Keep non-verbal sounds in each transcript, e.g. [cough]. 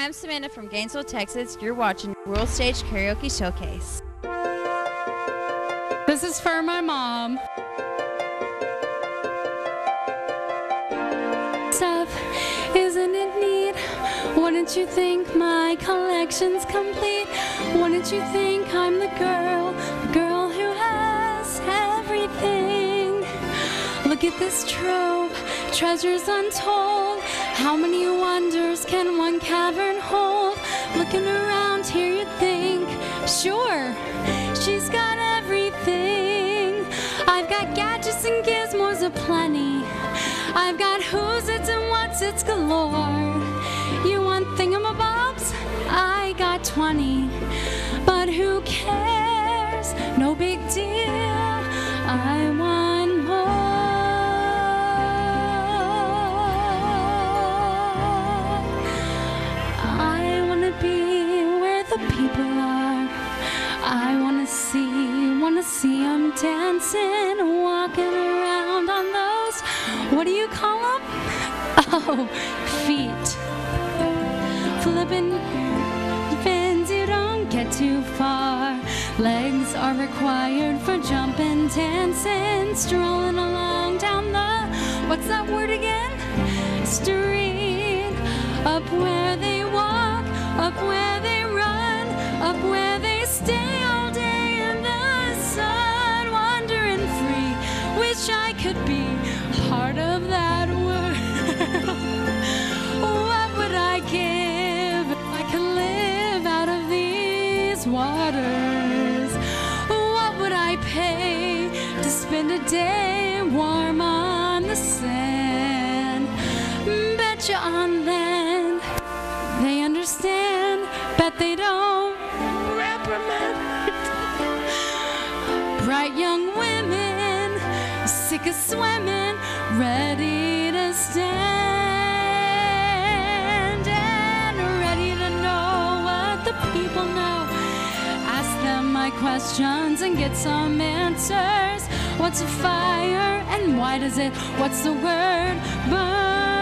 I'm Samantha from Gainesville, Texas. You're watching World Stage Karaoke Showcase. This is for my mom. Stuff, isn't it neat? Wouldn't you think my collection's complete? Wouldn't you think I'm the girl, the girl who has everything? Look at this trove, treasures untold. How many wonders can one cavern hold? Looking around here, you'd think, sure, she's got everything. I've got gadgets and gizmos aplenty. I've got who's it's and what's it's galore. You want thingamabobs? I got 20. But who cares? No big deal. I want the people are. I wanna see, wanna see them dancing, walking around on those. What do you call them? [laughs] Oh, feet. Flipping fins, you don't get too far. Legs are required for jumping, dancing, strolling along down the. What's that word again? Street. Up where could be part of that world. [laughs] Oh, what would I give if I could live out of these waters? What would I pay to spend a day warm on the sand? Bet you on land they understand, but they don't reprimand. Bright young sick of swimming, ready to stand and ready to know what the people know. Ask them my questions and get some answers. What's a fire and why does it? What's the word? Burn.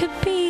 could be